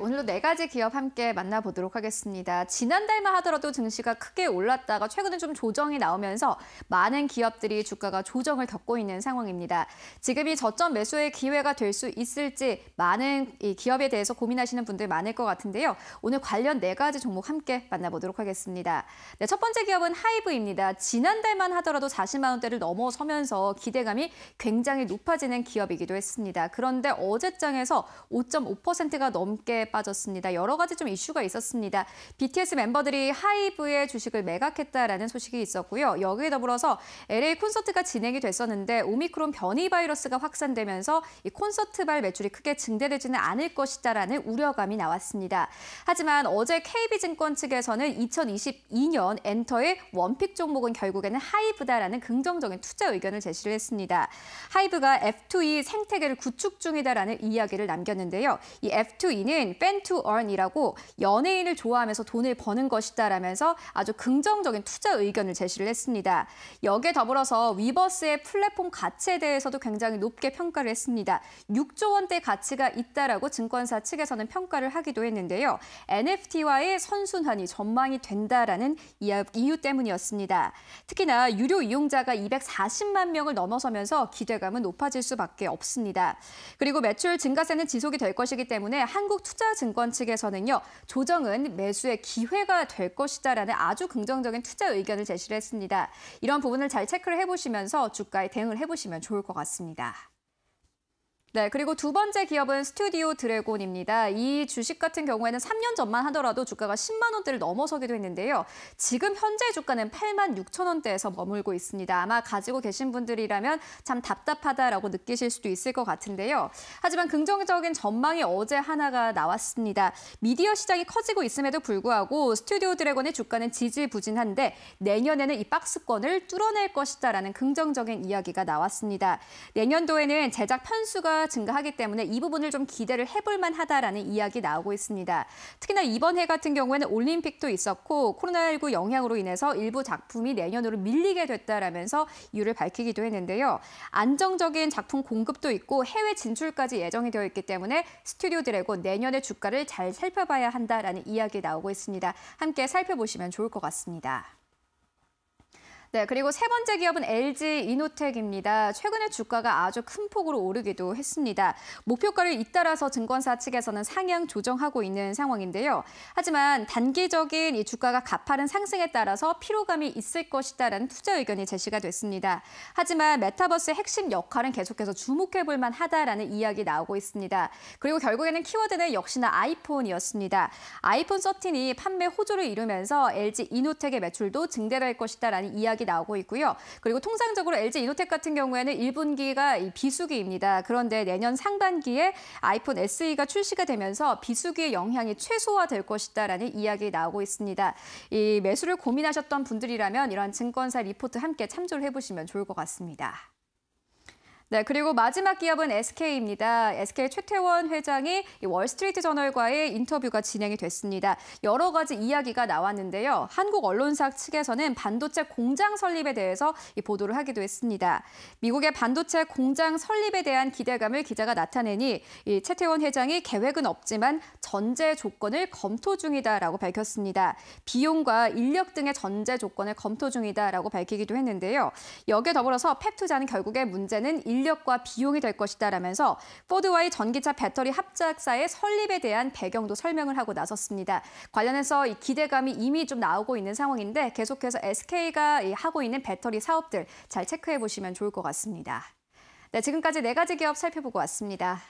오늘도 네 가지 기업 함께 만나보도록 하겠습니다. 지난달만 하더라도 증시가 크게 올랐다가 최근에 좀 조정이 나오면서 많은 기업들이 주가가 조정을 겪고 있는 상황입니다. 지금이 저점 매수의 기회가 될 수 있을지 많은 이 기업에 대해서 고민하시는 분들 많을 것 같은데요. 오늘 관련 네 가지 종목 함께 만나보도록 하겠습니다. 네, 첫 번째 기업은 하이브입니다. 지난달만 하더라도 40만 원대를 넘어서면서 기대감이 굉장히 높아지는 기업이기도 했습니다. 그런데 어제장에서 5.5%가 넘게 빠졌습니다. 여러 가지 좀 이슈가 있었습니다. BTS 멤버들이 하이브의 주식을 매각했다라는 소식이 있었고요. 여기에 더불어서 LA 콘서트가 진행이 됐었는데 오미크론 변이 바이러스가 확산되면서 이 콘서트발 매출이 크게 증대되지는 않을 것이다라는 우려감이 나왔습니다. 하지만 어제 KB증권 측에서는 2022년 엔터의 one pick 종목은 결국에는 하이브다라는 긍정적인 투자 의견을 제시를 했습니다. 하이브가 F2E 생태계를 구축 중이다라는 이야기를 남겼는데요. 이 F2E는 fan to earn이라고 연예인을 좋아하면서 돈을 버는 것이다라면서 아주 긍정적인 투자 의견을 제시를 했습니다. 여기에 더불어서 위버스의 플랫폼 가치에 대해서도 굉장히 높게 평가를 했습니다. 6조 원대 가치가 있다라고 증권사 측에서는 평가를 하기도 했는데요. NFT와의 선순환이 전망이 된다라는 이유 때문이었습니다. 특히나 유료 이용자가 240만 명을 넘어서면서 기대감은 높아질 수밖에 없습니다. 그리고 매출 증가세는 지속이 될 것이기 때문에 한국 투자 투자증권 측에서는요. 조정은 매수의 기회가 될 것이다라는 아주 긍정적인 투자 의견을 제시를 했습니다. 이런 부분을 잘 체크를 해보시면서 주가에 대응을 해보시면 좋을 것 같습니다. 네, 그리고 두 번째 기업은 스튜디오 드래곤입니다. 이 주식 같은 경우에는 3년 전만 하더라도 주가가 10만 원대를 넘어서기도 했는데요. 지금 현재 주가는 8만 6천 원대에서 머물고 있습니다. 아마 가지고 계신 분들이라면 참 답답하다라고 느끼실 수도 있을 것 같은데요. 하지만 긍정적인 전망이 어제 하나가 나왔습니다. 미디어 시장이 커지고 있음에도 불구하고 스튜디오 드래곤의 주가는 지지부진한데 내년에는 이 박스권을 뚫어낼 것이다라는 긍정적인 이야기가 나왔습니다. 내년도에는 제작 편수가 증가하기 때문에 이 부분을 좀 기대를 해볼 만하다라는 이야기 나오고 있습니다. 특히나 이번 해 같은 경우에는 올림픽도 있었고 코로나19 영향으로 인해서 일부 작품이 내년으로 밀리게 됐다라면서 이유를 밝히기도 했는데요. 안정적인 작품 공급도 있고 해외 진출까지 예정이 되어 있기 때문에 스튜디오 드래곤 내년의 주가를 잘 살펴봐야 한다라는 이야기 나오고 있습니다. 함께 살펴보시면 좋을 것 같습니다. 네, 그리고 세 번째 기업은 LG 이노텍입니다. 최근에 주가가 아주 큰 폭으로 오르기도 했습니다. 목표가를 잇따라서 증권사 측에서는 상향 조정하고 있는 상황인데요. 하지만 단기적인 이 주가가 가파른 상승에 따라서 피로감이 있을 것이다라는 투자 의견이 제시가 됐습니다. 하지만 메타버스의 핵심 역할은 계속해서 주목해 볼 만하다라는 이야기 나오고 있습니다. 그리고 결국에는 키워드는 역시나 아이폰이었습니다. 아이폰 13이 판매 호조를 이루면서 LG 이노텍의 매출도 증대될 것이다라는 이야기 이야기 나오고 있고요. 그리고 통상적으로 LG 이노텍 같은 경우에는 1분기가 비수기입니다. 그런데 내년 상반기에 아이폰 SE가 출시가 되면서 비수기의 영향이 최소화될 것이다라는 이야기 나오고 있습니다. 이 매수를 고민하셨던 분들이라면 이러한 증권사 리포트 함께 참조를 해보시면 좋을 것 같습니다. 네, 그리고 마지막 기업은 SK입니다. SK 최태원 회장이 월스트리트 저널과의 인터뷰가 진행이 됐습니다. 여러 가지 이야기가 나왔는데요. 한국 언론사 측에서는 반도체 공장 설립에 대해서 보도를 하기도 했습니다. 미국의 반도체 공장 설립에 대한 기대감을 기자가 나타내니 이 최태원 회장이 계획은 없지만 전제 조건을 검토 중이다라고 밝혔습니다. 비용과 인력 등의 전제 조건을 검토 중이다라고 밝히기도 했는데요. 여기에 더불어서 펩 투자는 결국에 문제는 인 인력과 비용이 될 것이다라면서 포드와의 전기차 배터리 합작사의 설립에 대한 배경도 설명을 하고 나섰습니다. 관련해서 이 기대감이 이미 좀 나오고 있는 상황인데 계속해서 SK가 하고 있는 배터리 사업들 잘 체크해 보시면 좋을 것 같습니다. 네, 지금까지 네 가지 기업 살펴보고 왔습니다.